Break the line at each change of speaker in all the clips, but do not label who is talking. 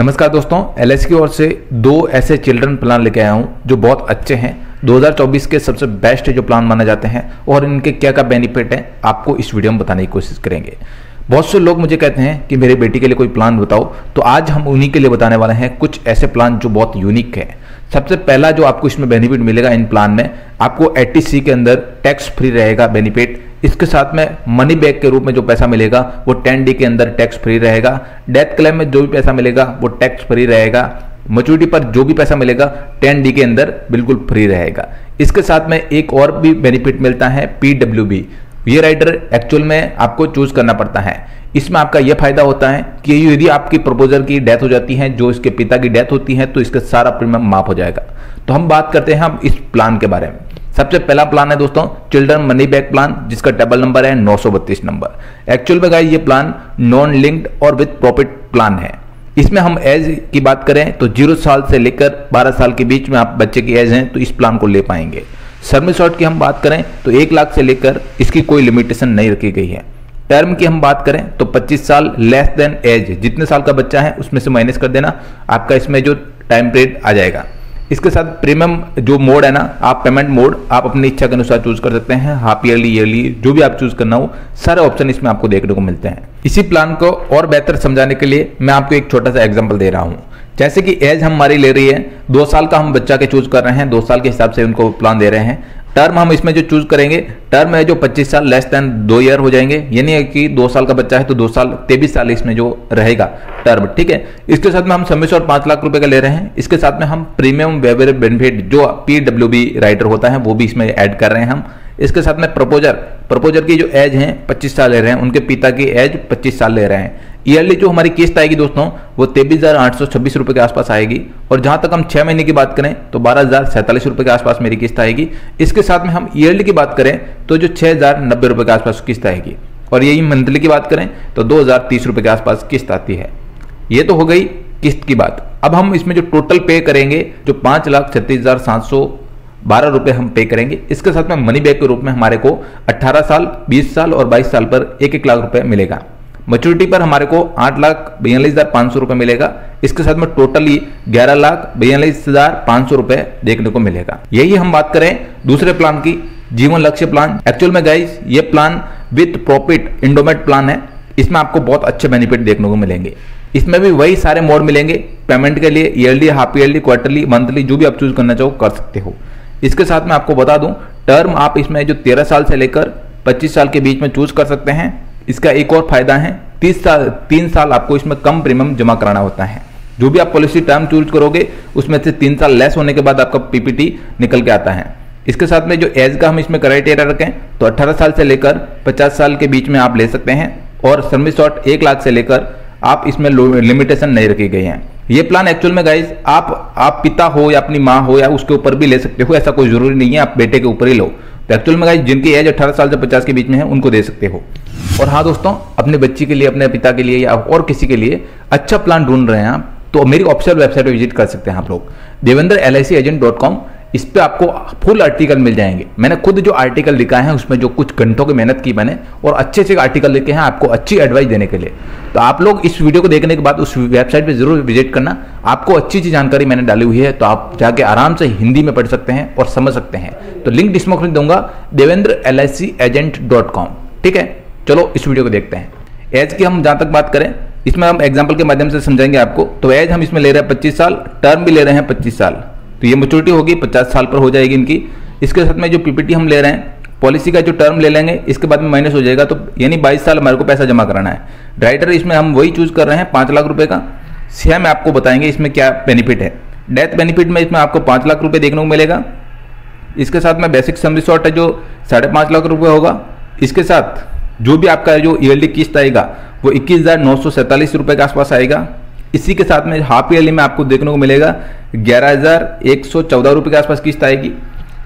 नमस्कार दोस्तों एल की ओर से दो ऐसे चिल्ड्रन प्लान लेके आया हूँ, जो बहुत अच्छे हैं। 2024 के सबसे बेस्ट जो प्लान माने जाते हैं और इनके क्या क्या बेनिफिट हैं, आपको इस वीडियो में बताने की कोशिश करेंगे। बहुत से लोग मुझे कहते हैं कि मेरे बेटी के लिए कोई प्लान बताओ तो आज हम उन्हीं के लिए बताने वाले हैं कुछ ऐसे प्लान जो बहुत यूनिक है। सबसे पहला जो आपको इसमें बेनिफिट मिलेगा इन प्लान में, आपको एटी के अंदर टैक्स फ्री रहेगा बेनिफिट इसके साथ में मनी बैक के रूप में जो पैसा मिलेगा, वो टेन डी के अंदर टैक्स फ्री रहेगा। डेथ क्लेम में जो भी पैसा मिलेगा, वो टैक्स फ्री रहेगा। मच्योरिटी पर जो भी पैसा मिलेगा टेन डी के अंदर बिल्कुल फ्री रहेगा। इसके साथ में एक और भी बेनिफिट मिलता है बी ये राइडर एक्चुअल में आपको चूज़ करना पड़ता है। इसमें आपका यह फ़ायदा होता है कि यदि आपकी प्रपोजर की डेथ हो जाती है, जो इसके पिता की डेथ होती है तो इसका सारा प्रीमियम माफ़ हो जाएगा। तो हम बात करते हैं हम इस प्लान के बारे में। सबसे पहला प्लान है दोस्तों चिल्ड्रन मनी बैक प्लान जिसका टेबल नंबर है, नौ नंबर एक्चुअल में गाइस ये प्लान नॉन लिंक्ड और विद प्रॉफिट प्लान है. इसमें हम एज की बात करें तो ज़ीरो साल से लेकर बारह साल के बीच में आप बच्चे की एज हैं तो इस प्लान को ले पाएँगे. सर्विस शॉर्ट की हम बात करें तो एक लाख से लेकर इसकी कोई लिमिटेशन नहीं रखी गई है. टर्म की हम बात करें तो 25 साल लेस देन एज जितने साल का बच्चा है, उसमें से माइनस कर देना. आपका इसमें जो टाइम पीरियड आ जाएगा. इसके साथ प्रीमियम जो मोड है ना, आप पेमेंट मोड आप अपनी इच्छा के अनुसार चूज़ कर सकते हैं हाफ़ ईयरली ईयरली जो भी आप चूज़ करना हो, सारे ऑप्शन इसमें आपको देखने को मिलते हैं। इसी प्लान को और बेहतर समझाने के लिए मैं आपको एक छोटा सा एग्ज़ाम्पल दे रहा हूँ। जैसे कि एज हमारी ले रही है, दो साल का हम बच्चा के चूज़ कर रहे हैं, दो साल के हिसाब से उनको प्लान दे रहे हैं। टर्म हम इसमें जो चूज़ करेंगे टर्म है जो 25 साल लेस देन दो ईयर हो जाएँगे। यानी कि दो साल का बच्चा है तो दो साल तेबीस साल इसमें जो रहेगा टर्म ठीक है? इसके साथ में हम छब्बीस और पाँच लाख रुपए का ले रहे हैं। इसके साथ में हम प्रीमियम वेबर बेनिफिट जो पीडब्ल्यू राइटर होता है, वो भी इसमें ऐड कर रहे हैं हम। इसके साथ में प्रपोजर प्रपोजर की जो एज है 25 साल ले रहे हैं। उनके पिता की एज 25 साल ले रहे हैं। ईयरली जो हमारी किस्त आएगी दोस्तों, वो तेईस हज़ार आठ सौ छब्बीस रुपए के आसपास आएगी। और जहाँ तक हम छह महीने की बात करें तो बारह हज़ार सैंतालीस रुपए के आसपास मेरी किस्त आएगी। इसके साथ में हम ईयरली की बात करें तो जो छह हज़ार नब्बे रुपए के आसपास किस्त आएगी। और यही मंथली की बात करें तो दो हज़ार तीस रुपए के आसपास किस्त आती है। ये तो हो गई किस्त की बात। अब हम इसमें जो टोटल पे करेंगे, जो पाँच लाख छत्तीस हज़ार सात सौ बारह रुपए हम पे करेंगे, इसके साथ में मनी बैक के रूप में हमारे को 18 साल 20 साल और 22 साल पर एक एक लाख रुपए मिलेगा। मच्योरिटी पर हमारे को आठ लाख बयालीस हज़ार पाँच सौ रुपए मिलेगा। इसके साथ में टोटली ग्यारह लाख बयालीस हज़ार पाँच सौ रुपए देखने को मिलेगा। यही हम बात करें दूसरे प्लान की, जीवन लक्ष्य प्लान एक्चुअल में गाइस ये plan with profit endowment plan है। इसमें आपको बहुत अच्छे बेनिफिट देखने को मिलेंगे। इसमें भी वही सारे मोड मिलेंगे। पेमेंट के लिए yearly half yearly quarterly monthly जो भी आप चूज़ करना चाहो, कर सकते हो। इसके साथ में आपको बता दूँ टर्म आप इसमें जो तेरह साल से लेकर पच्चीस साल के बीच में चूज़ कर सकते हैं। इसका एक और फ़ायदा है, तीस साल, तीन साल आपको इसमें कम प्रीमियम जमा कराना होता है। जो भी आप पॉलिसी टर्म चूज़ करोगे, उसमें से तीन साल लेस होने के बाद आपका पीपीटी निकल के आता है। इसके साथ में जो एज का हम इसमें क्राइटेरिया रखें तो 18 साल से लेकर 50 साल के बीच में आप ले सकते हैं और सर्विस शॉट एक लाख से लेकर आप इसमें लिमिटेशन नहीं रखी गई है। ये प्लान एक्चुअल में गाइज़ आप आप पिता हो या अपनी माँ हो या उसके ऊपर भी ले सकते हो, ऐसा कोई ज़रूरी नहीं है, आप बेटे के ऊपर ही लो। तो एक्चुअल में गाइज़ जिनकी एज 18 साल से 50 के बीच में है, उनको दे सकते हो। और हाँ दोस्तों, अपने बच्ची के लिए, अपने पिता के लिए या और किसी के लिए अच्छा प्लान ढूंढ रहे हैं आप तो मेरी ऑफिशियल वेबसाइट पर विज़िट कर सकते हैं आप लोग। Devendra L agent dot com इस पर आपको फुल आर्टिकल मिल जाएँगे। मैंने खुद जो आर्टिकल लिखा है, उसमें जो कुछ घंटों की मेहनत की मैंने, और अच्छे से आर्टिकल लिखे हैं आपको अच्छी एडवाइस देने के लिए। तो आप लोग इस वीडियो को देखने के बाद उस वेबसाइट पे ज़रूर विज़िट करना। आपको अच्छी अच्छी जानकारी मैंने डाली हुई है तो आप जाके आराम से हिंदी में पढ़ सकते हैं और समझ सकते हैं। तो लिंक डिस्क्रिप्शन में दूँगा Devendra L agent dot com ठीक है? चलो, इस वीडियो को देखते हैं। एज की हम जहाँ तक बात करें, इसमें हम एग्ज़ाम्पल के माध्यम से समझाएँगे आपको। तो एज हम इसमें ले रहे हैं पच्चीस साल टर्म भी ले रहे हैं पच्चीस साल। तो ये मेचोरिटी होगी, पचास साल पर हो जाएगी इनकी। इसके साथ में जो पीपीटी हम ले रहे हैं पॉलिसी का जो टर्म ले लेंगे, इसके बाद में माइनस हो जाएगा तो यानी 22 साल हमारे को पैसा जमा कराना है। राइटर इसमें हम वही चूज़ कर रहे हैं, पाँच लाख रुपए का। सेम आपको बताएँगे इसमें क्या बेनिफिट है। डेथ बेनिफिट में इसमें आपको पाँच लाख रुपए देखने को मिलेगा। इसके साथ में बेसिक सम शॉर्ट है जो साढ़े पाँच लाख रुपए होगा। इसके साथ जो भी आपका जो ईयरली किस्त आएगा, वो इक्कीस हज़ार नौ सौ सैंतालीस रुपए के आसपास आएगा। इसी के साथ में हाफ़ ईयरली में आपको देखने को मिलेगा। ग्यारह हज़ार एक सौ चौदह रुपए के आसपास किस्त आएगी।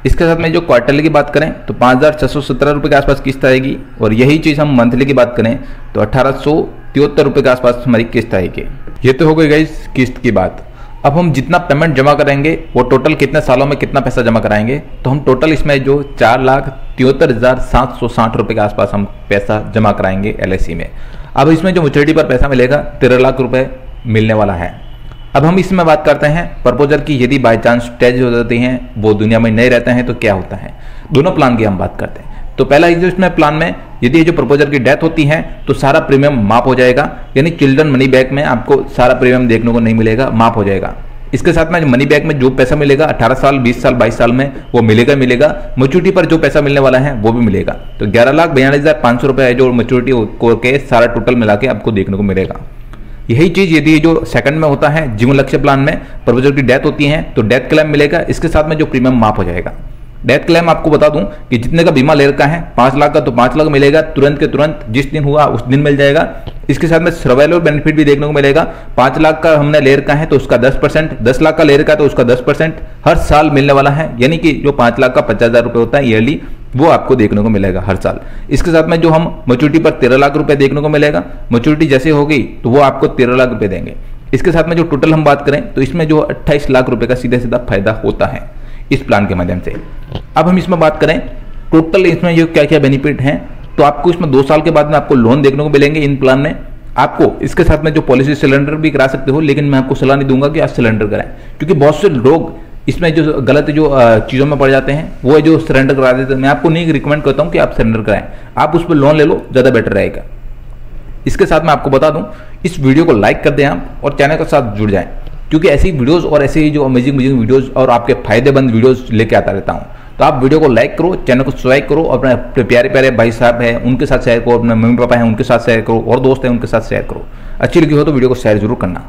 इसके साथ में जो क्वार्टरली की बात करें तो पाँच हज़ार सौ सत्रह रुपये के आसपास किस्त आएगी। और यही चीज़ हम मंथली की बात करें तो अठारह सौ तिहत्तर के आसपास हमारी किस्त आएगी। ये तो हो गई गई किस्त की बात। अब हम जितना पेमेंट जमा करेंगे, वो टोटल कितने सालों में कितना पैसा जमा कराएँगे तो हम टोटल इसमें जो चार लाख तिहत्तर हज़ार सात सौ साठ रुपये के आसपास हम पैसा जमा कराएँगे एल में। अब इसमें जो मेचोरिटी पर पैसा मिलेगा, तेरह लाख रुपये मिलने वाला है। अब हम इसमें बात करते हैं, प्रपोजर की यदि बाई चांस डेथ हो जाती हैं, वो दुनिया में नहीं रहते हैं तो क्या होता है? दोनों प्लान की हम बात करते हैं। तो पहला जो इसमें प्लान में, यदि जो प्रपोजर की डेथ होती है तो सारा प्रीमियम माफ़ हो जाएगा। यानी चिल्ड्रन मनी बैग में आपको सारा प्रीमियम देखने को नहीं मिलेगा, माफ़ हो जाएगा। इसके साथ में मनी बैग में जो पैसा मिलेगा 18 साल 20 साल 22 साल में, वो मिलेगा मिलेगा। मेच्योरिटी पर जो पैसा मिलने वाला है, वो भी मिलेगा। तो ग्यारह लाख बयालीस हज़ार पाँच सौ रुपए है जो मेच्योरिटी को के सारा टोटल मिला के आपको देखने को मिलेगा। यही चीज़ यदि जो सेकंड में होता है, जीवन लक्ष्य प्लान में प्रपोजर की डेथ होती है तो डेथ क्लेम मिलेगा, इसके साथ में जो प्रीमियम माफ़ हो जाएगा। डेथ क्लेम आपको बता दूँ कि जितने का बीमा ले रखा है, पाँच लाख का तो पाँच लाख मिलेगा, तुरंत के तुरंत जिस दिन हुआ, उस दिन मिल जाएगा। इसके साथ में सर्वाइवल बेनिफिट भी देखने को मिलेगा। पाँच लाख का हमने ले रखा है तो उसका दस परसेंट, दस लाख का ले रखा है तो उसका दस परसेंट हर साल मिलने वाला है। यानी कि जो पाँच लाख का पचास हज़ार रुपए होता है ईयरली वो आपको देखने को मिलेगा हर साल। इसके साथ में जो हम मेच्योरिटी पर तेरह लाख रुपए देखने को मिलेगा मेच्योरिटी जैसे होगी तो वो आपको तेरह लाख रुपए देंगे। इसके साथ में जो टोटल हम बात करें तो इसमें जो अट्ठाईस लाख रुपए का सीधा सीधा फ़ायदा होता है इस प्लान के माध्यम से। अब हम इसमें बात करें टोटल इसमें जो क्या क्या बेनिफिट हैं तो आपको इसमें दो साल के बाद में आपको लोन देखने को मिलेंगे इन प्लान में। आपको इसके साथ में जो पॉलिसी सिलेंडर भी करा सकते हो, लेकिन मैं आपको सलाह नहीं दूँगा कि आप सिलेंडर कराएँ, क्योंकि बहुत से लोग इसमें जो गलत जो चीज़ों में पड़ जाते हैं, वो जो सरेंडर करा देते हैं। मैं आपको नहीं रिकमेंड करता हूँ कि आप सरेंडर कराएँ। आप उस पर लोन ले लो, ज़्यादा बेटर रहेगा। इसके साथ मैं आपको बता दूँ, इस वीडियो को लाइक कर दें आप और चैनल के साथ जुड़ जाएँ। क्योंकि ऐसी वीडियोस और ऐसे जो अमेजिंग अमेजिंग वीडियोस और आपके फ़ायदेमंद वीडियोस लेके आता रहता हूँ। तो आप वीडियो को लाइक करो चैनल को सब्सक्राइब करो, अपने प्यारे प्यारे भाई साहब हैं, उनके साथ शेयर करो, अपने मम्मी पापा हैं, उनके साथ शेयर करो, और दोस्त हैं, उनके साथ शेयर करो। अच्छी लगी हो तो वीडियो को शेयर ज़रूर करना।